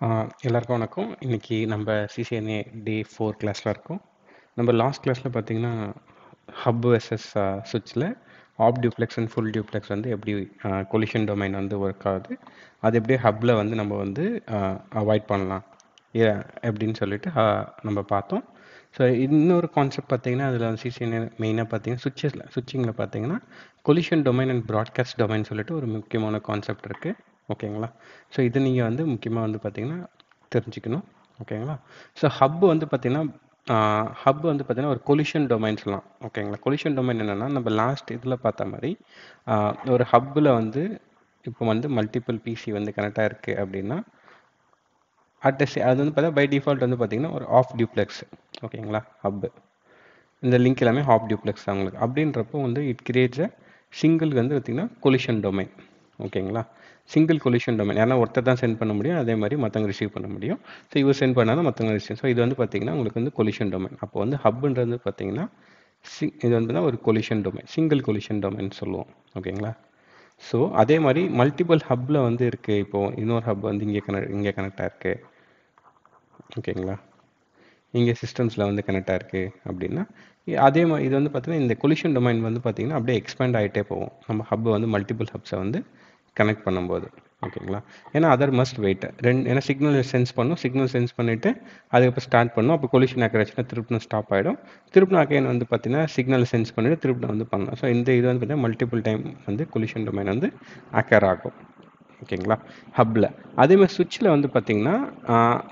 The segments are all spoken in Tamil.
எல்லாருக்கும் வணக்கம். இன்றைக்கி நம்ம சிசிஎன்ஏ டே ஃபோர் கிளாஸில் இருக்கோம். நம்ம லாஸ்ட் கிளாஸில் பார்த்தீங்கன்னா ஹப் எஸ்எஸ் சுவிட்சில் half duplex and full duplex வந்து எப்படி கொலிஷன் டொமைன் வந்து ஒர்க் ஆகுது அது எப்படி ஹப்பில் வந்து நம்ம வந்து அவாய்ட் பண்ணலாம். ஏ எப்படின்னு சொல்லிட்டு நம்ம பார்த்தோம். ஸோ இன்னொரு கான்செப்ட் பார்த்தீங்கன்னா அதில் சிசிஎன்ஏ மெயினாக பார்த்தீங்கன்னா சுவிட்சஸில் சுவிச்சிங்கில் பார்த்தீங்கன்னா collision domain and broadcast domain சொல்லிட்டு ஒரு முக்கியமான கான்செப்ட் இருக்குது ஓகேங்களா? ஸோ இது நீங்கள் வந்து முக்கியமாக வந்து பார்த்தீங்கன்னா தெரிஞ்சுக்கணும். ஓகேங்களா? ஸோ ஹப் வந்து பார்த்தீங்கன்னா ஹப் வந்து பார்த்தீங்கன்னா ஒரு கொலிஷன் டொமைன் சொல்லலாம். ஓகேங்களா? கொலிஷன் டொமைன் என்னென்னா நம்ம லாஸ்ட் இதில் பார்த்த மாதிரி ஒரு ஹப்பில் வந்து இப்போ வந்து மல்டிபிள் பிசி வந்து கனெக்டாக இருக்குது அப்படின்னா அட் அது வந்து பார்த்தா பை டிஃபால்ட் வந்து பார்த்தீங்கன்னா ஒரு ஆஃப் டியூப்ளெக்ஸ் ஓகேங்களா? ஹப்பு இந்த லிங்க் எல்லாமே ஹாப் டியூப்ளெக்ஸ் தான் உங்களுக்கு. அப்படின்றப்போ வந்து இட் கிரியேட்ஸ் அ சிங்கிள் வந்து பார்த்தீங்கன்னா கொலிஷன் டொமைன் ஓகேங்களா? சிங்கிள் கொலிஷன் டொமைன் ஏன்னா ஒருத்தர் தான் சென்ட் பண்ண முடியும் அதே மாதிரி மற்றவங்க ரிசீவ் பண்ண முடியும். ஸோ இவர் சென்ட் பண்ணாலும் மற்றவங்க ரிசீவ் ஸோ இது வந்து பார்த்தீங்கன்னா உங்களுக்கு வந்து கொலிஷன் டொமைன் அப்போ வந்து ஹப்ன்றது பார்த்தீங்கன்னா சி இது வந்து தான் ஒரு collision domain single collision domain சொல்லுவோம். ஓகேங்களா? ஸோ அதே மாதிரி மல்டிபிள் ஹப்பில் வந்து இருக்குது இப்போது இன்னொரு ஹப் வந்து இங்கே கனெக்ட் இங்கே கனெக்டாக இருக்குது ஓகேங்களா? இங்கே சிஸ்டம்ஸில் வந்து கனெக்டாக இருக்குது அப்படின்னா அதே மாதிரி இது வந்து பார்த்தீங்கன்னா இந்த கொலிஷன் டொமைன் வந்து பார்த்தீங்கன்னா அப்படியே எக்ஸ்பேண்ட் ஆகிட்டே போவோம் நம்ம ஹப் வந்து மல்டிபிள் ஹப்ஸை வந்து கனெக்ட் பண்ணும்போது. ஓகேங்களா ஏன்னா அதர் மஸ்ட் வெயிட் ரெண்டு ஏன்னா சிக்னல் சென்ஸ் பண்ணும். சிக்னல் சென்ஸ் பண்ணிவிட்டு அதுக்கப்புறம் ஸ்டார்ட் பண்ணும். அப்போ கொலிஷன் ஆக்கிரச்சுன்னா திருப்பின ஸ்டாப் ஆகிடும் திருப்பின அகைன் வந்து பார்த்தீங்கன்னா சிக்னல் சென்ஸ் பண்ணிவிட்டு திருப்பின வந்து பண்ணலாம். ஸோ இந்த இது வந்து பார்த்தீங்கன்னா மல்டிபிள் டைம் வந்து கொலிஷன் டொமைன் வந்து அக்கர் ஆகும். ஓகேங்களா ஹப்பில் அதேமாதிரி சுவிட்சில் வந்து பார்த்தீங்கன்னா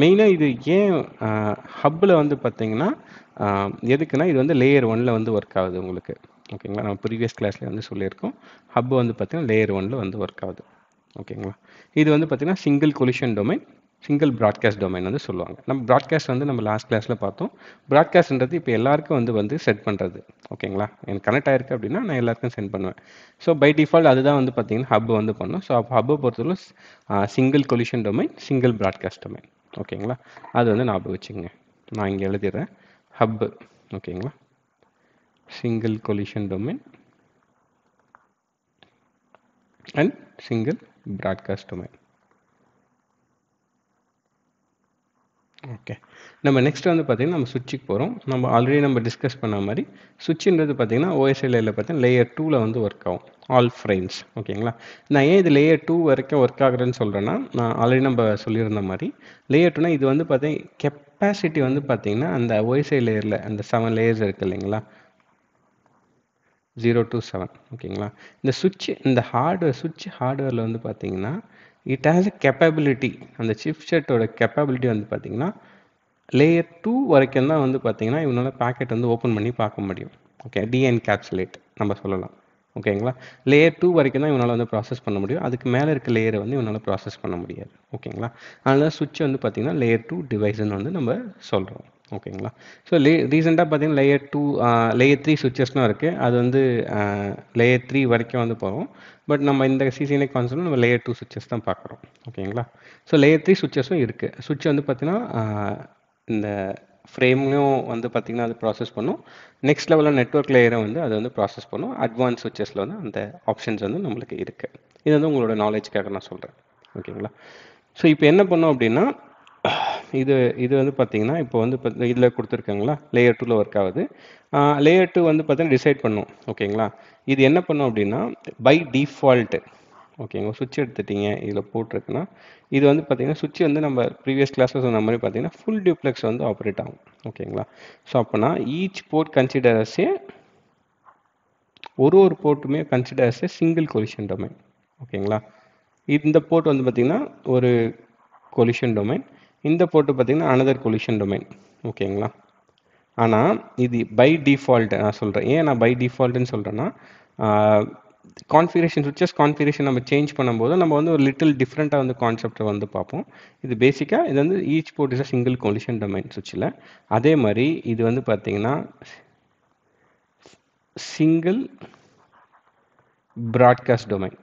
மெயினாக இது ஏன் ஹப்பில் வந்து பார்த்தீங்கன்னா எதுக்குன்னா இது வந்து லேயர் ஒன்ல வந்து ஒர்க் ஆகுது உங்களுக்கு. ஓகேங்களா? நம்ம ப்ரீவியஸ் கிளாஸில் வந்து சொல்லியிருக்கோம். ஹப் வந்து பார்த்தீங்கன்னா லேயர் ஒன்ல வந்து ஒர்க் ஆகுது. ஓகேங்களா? இது வந்து பார்த்திங்கன்னா single collision domain single broadcast domain வந்து சொல்லுவாங்க. நம்ம ப்ராட்காஸ்ட் வந்து நம்ம லாஸ்ட் கிளாஸில் பார்த்தோம். ப்ராட்காஸ்ட்ன்றது இப்போ எல்லாருக்கும் வந்து வந்து செட் பண்ணுறது ஓகேங்களா? எனக்கு கனெக்ட் ஆயிருக்கு அப்படின்னா நான் எல்லாருக்கும் சென்ட் பண்ணுவேன். ஸோ பை டிஃபால்ட் அதுதான் வந்து பார்த்திங்கன்னா ஹப் வந்து பண்ணும். ஸோ ஹப்பை பொறுத்தவரை single collision domain single broadcast domain ஓகேங்களா? அது வந்து ஞாபகம் வச்சுக்கோங்க. நான் இங்கே எழுதிடுறேன். ஹப் ஓகேங்களா? Single collision domain and single broadcast domain okay நம்ம நெக்ஸ்ட் வந்து பார்த்தீங்கன்னா நம்ம சுவிட்சுக்கு போகிறோம் நம்ம ஆல்ரெடி நம்ம டிஸ்கஸ் பண்ண மாதிரி சுவிட்சுன்றது பார்த்தீங்கன்னா ஓஎஸ்எல்ல பார்த்தீங்கன்னா லேயர் டூவில் வந்து ஒர்க் ஆகும். ஆல் ஃப்ரேம்ஸ் ஓகேங்களா நான் ஏன் இது லேயர் டூ வரைக்கும் ஒர்க் ஆகுறேன்னு சொல்கிறேன்னா நான் ஆல்ரெடி நம்ம சொல்லியிருந்த மாதிரி லேயர் டூனா இது வந்து பார்த்தீங்கன்னா கெப்பாசிட்டி வந்து பார்த்தீங்கன்னா அந்த ஓஎஸ்ஐ லேயரில் அந்த செவன் லேயர்ஸ் இருக்கு இல்லைங்களா? ஜீரோ டூ செவன் ஓகேங்களா இந்த சுவிட்ச் இந்த ஹார்ட்வேர் சுவிட்ச் ஹார்ட்வேரில் வந்து பார்த்தீங்கன்னா இட் ஹேஸ் அ கெப்பபிலிட்டி அந்த சிப் செட்டோட கெப்பபிலிட்டி வந்து பார்த்தீங்கன்னா லேயர் டூ வரைக்கும் தான் வந்து பார்த்தீங்கன்னா இவனால் பேக்கெட் வந்து ஓப்பன் பண்ணி பார்க்க முடியும். ஓகே டிஎன் கேப்சுலேட் நம்ம சொல்லலாம். ஓகேங்களா லேயர் டூ வரைக்கும் தான் இவனால் வந்து ப்ராசஸ் பண்ண முடியும். அதுக்கு மேலே இருக்க லேயரை வந்து இவனால் ப்ராசஸ் பண்ண முடியாது. ஓகேங்களா அதனால் சுவிட்ச் வந்து பார்த்தீங்கன்னா லேயர் டூ டிவைஸ்ன்னு வந்து நம்ம சொல்கிறோம் ஓகேங்களா? ஸோ லே ரீசெண்டாக பார்த்தீங்கன்னா லேயர் டூ லேயர் த்ரீ சுவிச்சஸ்னும் இருக்குது அது வந்து லேயர் த்ரீ வரைக்கும் வந்து போகும். பட் நம்ம இந்த சிசிஎன்ஏ கான்செப்ட் நம்ம லேயர் டூ சுவிச்சஸ் தான் பார்க்குறோம் ஓகேங்களா? ஸோ லேயர் த்ரீ சுவிச்சஸும் இருக்குது சுவிட்ச் வந்து பார்த்தீங்கன்னா இந்த ஃப்ரேம்லையும் வந்து பார்த்தீங்கன்னா அது ப்ராசஸ் பண்ணும். நெக்ஸ்ட் லெவலில் நெட்வொர்க் லேயரை வந்து அது வந்து ப்ராசஸ் பண்ணும். அட்வான்ஸ் சுவிச்சஸில் வந்து அந்த ஆப்ஷன்ஸ் வந்து நம்மளுக்கு இருக்குது இது வந்து உங்களோட நாலேஜ்க்காக நான் சொல்கிறேன் ஓகேங்களா? ஸோ இப்போ என்ன பண்ணோம் அப்படின்னா இது இது வந்து பார்த்தீங்கன்னா இப்போ வந்து இதில் கொடுத்துருக்காங்களா? லேயர் டூவில் ஒர்க் ஆகுது. லேயர் டூ வந்து பார்த்தீங்கன்னா டிசைட் பண்ணும். ஓகேங்களா? இது என்ன பண்ணும் அப்படின்னா பை டிஃபால்ட்டு ஓகேங்க சுவிட்ச் எடுத்துட்டீங்க இதில் போட்டிருக்குன்னா இது வந்து பார்த்தீங்கன்னா சுவிட்ச் வந்து நம்ம ப்ரீவியஸ் கிளாஸில் சொன்ன மாதிரி பார்த்தீங்கன்னா ஃபுல் டியூப்ளெக்ஸ் வந்து ஆப்ரேட் ஆகும். ஓகேங்களா? ஸோ அப்போனா ஈச் போர்ட் கன்சிடர்ஸே ஒரு ஒரு போர்ட்டுமே கன்சிடர்ஸே சிங்கிள் கொலிஷன் டொமைன் ஓகேங்களா? இந்த போர்ட் வந்து பார்த்தீங்கன்னா ஒரு கொலிஷன் டொமைன் இந்த போர்ட்டு பார்த்தீங்கன்னா அனதர் கொலிஷன் டொமைன் ஓகேங்களா ஆனால் இது பை டிஃபால்ட் நான் சொல்கிறேன் ஏன் நான் பை டிஃபால்ட்டுன்னு சொல்கிறேன்னா கான்ஃபிகரேஷன் சுவிச்சஸ் கான்ஃபிகரேஷன் நம்ம சேஞ்ச் பண்ணும்போது நம்ம வந்து ஒரு லிட்டில் டிஃப்ரெண்ட்டாக வந்து கான்செப்டை வந்து பார்ப்போம். இது பேசிக்காக இது வந்து each port is a single collision domain சுவிட்சில் அதே மாதிரி இது வந்து பார்த்தீங்கன்னா சிங்கிள் ப்ராட்காஸ்ட் டொமைன்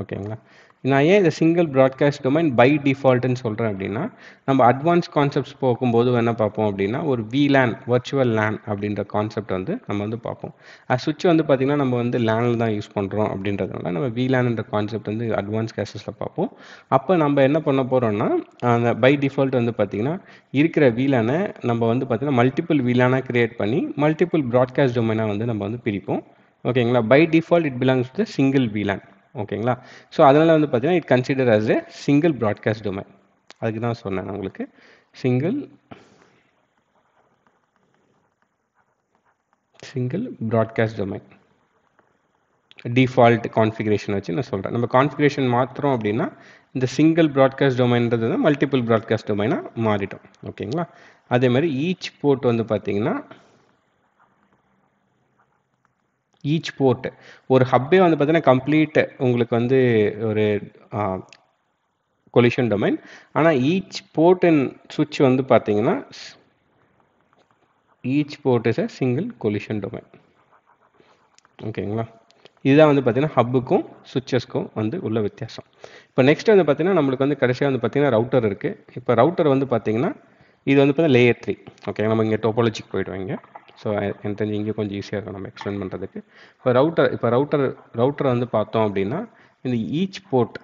ஓகேங்களா நான் ஏன் இந்த சிங்கிள் ப்ராட்காஸ்ட் டொமைன் பை டிஃபால்ட்டுன்னு சொல்கிறேன் அப்படின்னா நம்ம அட்வான்ஸ் கான்செப்ட்ஸ் போகும்போது என்ன பார்ப்போம் அப்படின்னா ஒரு விலேன் வர்ச்சுவல் லேன் அப்படின்ற கான்செப்ட் வந்து நம்ம வந்து பார்ப்போம். அது சுவிட்ச் வந்து பார்த்திங்கன்னா நம்ம வந்து லேனில் தான் யூஸ் பண்ணுறோம் அப்படின்றதுனால நம்ம விலேன்ன்ற கான்செப்ட் வந்து அட்வான்ஸ் கேசஸில் பார்ப்போம். அப்போ நம்ம என்ன பண்ண போகிறோம்னா அந்த பை டிஃபால்ட் வந்து பார்த்திங்கன்னா இருக்கிற வீலானை நம்ம வந்து பார்த்திங்கன்னா மல்டிபிள் வீலானாக க்ரியேட் கிரியேட் பண்ணி மல்டிபிள் ப்ராட்காஸ்ட் டொமைனாக வந்து நம்ம வந்து பிரிப்போம். ஓகேங்களா? By default it belongs to single VLAN. ஓகேங்களா? ஸோ அதனால் வந்து பார்த்தீங்கன்னா it consider as a single broadcast domain அதுக்கு தான் சொன்னேன் நான் உங்களுக்கு. Single single broadcast domain default configuration வச்சு நான் சொல்கிறேன் நம்ம கான்ஃபிகரேஷன் மாற்றுறோம் அப்படின்னா இந்த சிங்கிள் ப்ராட்காஸ்ட் டொமைன்றது வந்து மல்டிபிள் ப்ராட்காஸ்ட் டொமைனாக மாறிட்டோம் ஓகேங்களா? அதே மாதிரி ஈச் போர்ட் வந்து பார்த்தீங்கன்னா ஈச் போர்ட் ஒரு ஹப்பே வந்து பார்த்தீங்கன்னா கம்ப்ளீட் உங்களுக்கு வந்து ஒரு கொலிஷன் டொமைன் ஆனால் ஈச் போர்ட் அண்ட் சுவிட்ச் வந்து பார்த்தீங்கன்னா each port is a single collision domain ஓகேங்களா இதுதான் வந்து பார்த்தீங்கன்னா ஹப்புக்கும் சுவிச்சஸ்க்கும் வந்து உள்ள வித்தியாசம். இப்போ நெக்ஸ்ட் வந்து பார்த்தீங்கன்னா நம்மளுக்கு வந்து கடைசியாக வந்து பார்த்தீங்கன்னா ரவுட்டர் இருக்குது இப்போ ரவுட்டர் வந்து பார்த்தீங்கன்னா இது வந்து பார்த்தீங்கன்னா லேயர் த்ரீ ஓகே நம்ம இங்கே டோபாலஜிக்கு போயிடுவோம் ஸோ எனக்கு தெரிஞ்சு இங்கே கொஞ்சம் ஈஸியாக இருக்கும். நம்ம எக்ஸ்பிளைன் பண்ணுறதுக்கு இப்போ ரவுட்டர் இப்போ ரவுட்டர் ரவுட்டரை வந்து பார்த்தோம் அப்படின்னா இந்த each port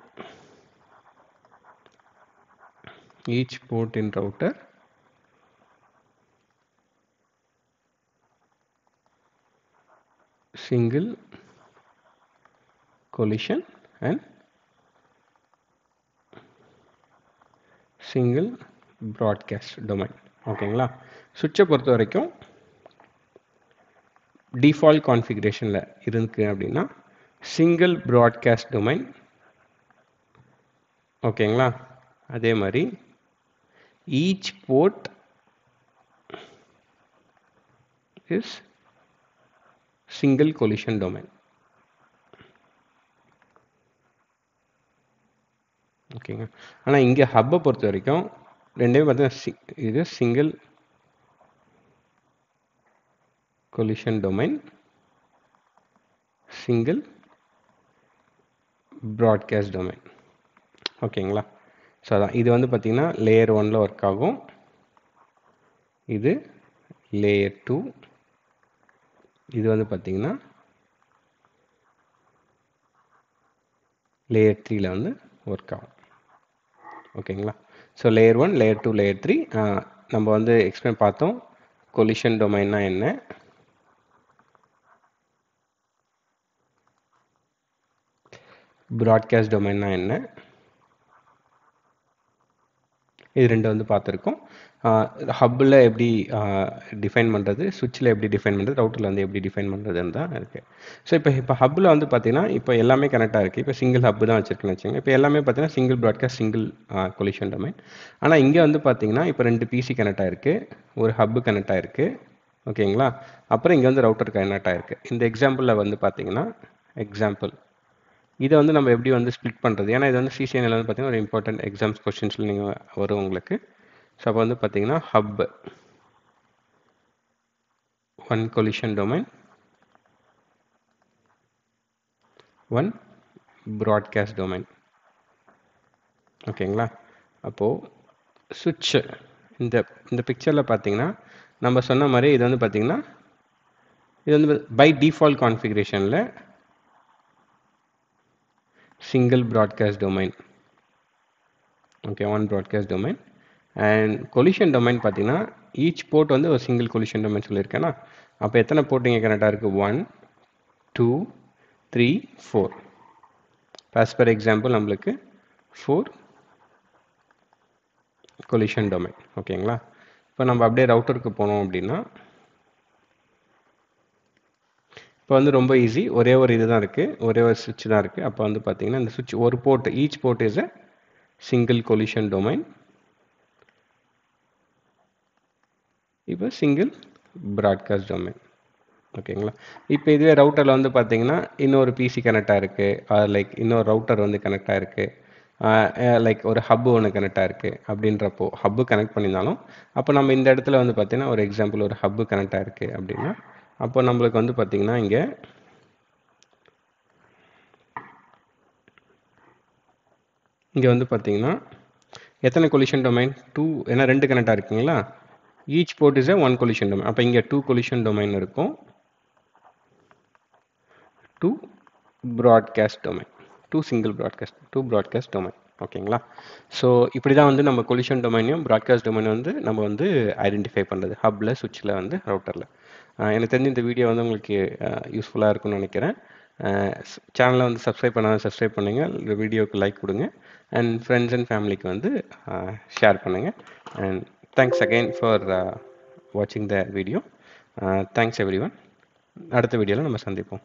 each port in router single collision and single broadcast domain. ஓகேங்களா சுவிட்சை பொறுத்த வரைக்கும் டிஃபால்ட் கான்ஃபிகரேஷனில் இருக்கு அப்படின்னா சிங்கிள் ப்ராட்காஸ்ட் டொமைன் ஓகேங்களா அதே மாதிரி each port is single collision domain ஓகேங்க ஆனால் இங்கே ஹப்பை பொறுத்த வரைக்கும் ரெண்டுமே பார்த்தீங்கன்னா இது single collision domain single broadcast domain ஓகேங்களா ஸோ அதான். இது வந்து பார்த்தீங்கன்னா லேயர் ஒனில் ஒர்க் ஆகும். இது லேயர் டூ இது வந்து பார்த்தீங்கன்னா லேயர் த்ரீல வந்து ஒர்க் ஆகும். ஓகேங்களா so layer one layer two layer three நம்ம வந்து எக்ஸ்பிளைன் பார்த்தோம். கொலிஷன் டொமைன்னா என்ன? ப்ராட்காஸ்ட் டொமைன்னா என்ன? இது ரெண்டு வந்து பார்த்துருக்கோம். ஹப்பில் எப்படி டிஃபைன் பண்ணுறது சுவிட்சில் எப்படி டிஃபைன் பண்ணுறது ரவுட்டரில் வந்து எப்படி டிஃபைன் பண்ணுறதுன்னு தான் இருக்குது ஸோ இப்போ இப்போ ஹப்பில் வந்து பார்த்தீங்கன்னா இப்போ எல்லாமே கனெக்டாக இருக்குது இப்போ சிங்கிள் ஹப்பு தான் வச்சுருக்கேன்னு வச்சுங்க இப்போ எல்லாமே பார்த்தீங்கன்னா single broadcast single collision domain ஆனால் இங்கே வந்து பார்த்தீங்கன்னா இப்போ ரெண்டு பிசி கனெக்ட் ஆகிருக்கு ஒரு ஹப்பு கனெக்ட் ஆகிருக்கு ஓகேங்களா? அப்புறம் இங்கே வந்து ரவுட்டர் கனெக்ட் ஆகிருக்கு இந்த எக்ஸாம்பிளில் வந்து பார்த்தீங்கன்னா எக்ஸாம்பிள் இதை வந்து நம்ம எப்படி வந்து ஸ்ப்ளிட் பண்ணுறது ஏன்னா இது வந்து சிசிஎன்எல் வந்து பார்த்தீங்கன்னா ஒரு இம்பார்ட்டன்ட் எக்ஸாம்ஸ் கொஸ்டின்ஸில் நீங்கள் வரும் உங்களுக்கு. ஸோ அப்போ வந்து பார்த்தீங்கன்னா hub one collision domain one broadcast domain ஓகேங்களா அப்போது சுவிட்ச் இந்த இந்த பிக்சரில் பார்த்தீங்கன்னா நம்ம சொன்ன மாதிரி இது வந்து பார்த்தீங்கன்னா இது வந்து பை டிஃபால்ட் கான்ஃபிகரேஷனில் single broadcast domain. Okay one broadcast domain. And collision domain பார்த்தீங்கன்னா ஈச் போர்ட் வந்து ஒரு சிங்கிள் கொலிஷன் டொமைன் சொல்லியிருக்கேன்னா அப்போ எத்தனை போர்ட் இங்கே கனெக்டாக இருக்குது one two three four as per example நம்மளுக்கு ஃபோர் கொலிஷன் டொமைன் ஓகேங்களா இப்போ நம்ம அப்படியே ரவுட்டருக்கு போனோம் அப்படின்னா இப்போ வந்து ரொம்ப ஈஸி ஒரே ஒரு இது தான் இருக்குது ஒரே ஒரு சுவிட்ச் தான் இருக்குது அப்போ வந்து பார்த்தீங்கன்னா இந்த சுவிட்ச் ஒரு port each port is a single collision domain இப்போ சிங்கிள் ப்ராட்காஸ்ட் டொமைன் ஓகேங்களா? இப்போ இதுவே ரவுட்டரில் வந்து பார்த்தீங்கன்னா இன்னொரு பிசி கனெக்ட் ஆகிருக்கு லைக் இன்னொரு ரவுட்டர் வந்து கனெக்ட் ஆகிருக்கு லைக் ஒரு ஹப்பு ஒன்று கனெக்ட் ஆகிருக்கு அப்படின்றப்போ ஹப்பு கனெக்ட் பண்ணியிருந்தாலும் அப்போ நம்ம இந்த இடத்துல வந்து பார்த்தீங்கன்னா ஒரு எக்ஸாம்பிள் ஒரு ஹப்பு கனெக்ட் ஆகிருக்கு அப்படின்னா அப்போ நம்மளுக்கு வந்து பார்த்தீங்கன்னா இங்கே இங்கே வந்து பார்த்தீங்கன்னா எத்தனை கொலிஷன் டொமைன் டூ ஏன்னா ரெண்டு கனெக்டாக இருக்குங்களா each port is one collision domain அப்போ இங்கே டூ கொலிஷன் டொமைன் இருக்கும். Two broadcast domain two single broadcast two broadcast domain ஓகேங்களா ஸோ இப்படி தான் வந்து நம்ம கொலிஷன் டொமைனையும் ப்ராட்காஸ்ட் டொமைன் வந்து நம்ம வந்து ஐடென்டிஃபை பண்ணுறது ஹப்பில் சுவிட்சில் வந்து ரவுட்டரில் எனக்கு தெரிஞ்ச இந்த வீடியோ வந்து உங்களுக்கு யூஸ்ஃபுல்லாக இருக்கும்னு நினைக்கிறேன். சேனலை வந்து சப்ஸ்கிரைப் பண்ணாமல் சப்ஸ்கிரைப் பண்ணுங்கள் இந்த வீடியோவுக்கு லைக் கொடுங்க. அண்ட் ஃப்ரெண்ட்ஸ் அண்ட் ஃபேமிலிக்கு வந்து ஷேர் பண்ணுங்கள் அண்ட் தேங்க்ஸ் அகெயின் ஃபார் வாட்சிங் the video thanks everyone அடுத்த வீடியோவில் நம்ம சந்திப்போம்.